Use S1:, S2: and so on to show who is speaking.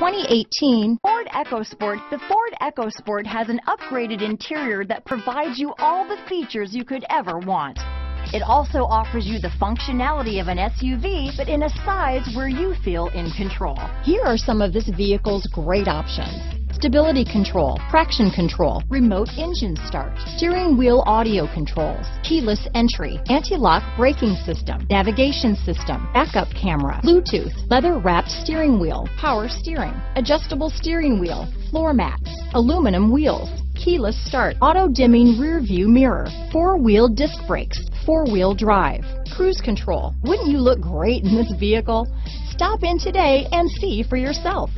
S1: 2018 Ford EcoSport, the Ford EcoSport has an upgraded interior that provides you all the features you could ever want. It also offers you the functionality of an SUV, but in a size where you feel in control. Here are some of this vehicle's great options. Stability control, traction control, remote engine start, steering wheel audio controls, keyless entry, anti-lock braking system, navigation system, backup camera, Bluetooth, leather wrapped steering wheel, power steering, adjustable steering wheel, floor mats, aluminum wheels, keyless start, auto dimming rear view mirror, four wheel disc brakes, four wheel drive, cruise control. Wouldn't you look great in this vehicle? Stop in today and see for yourself.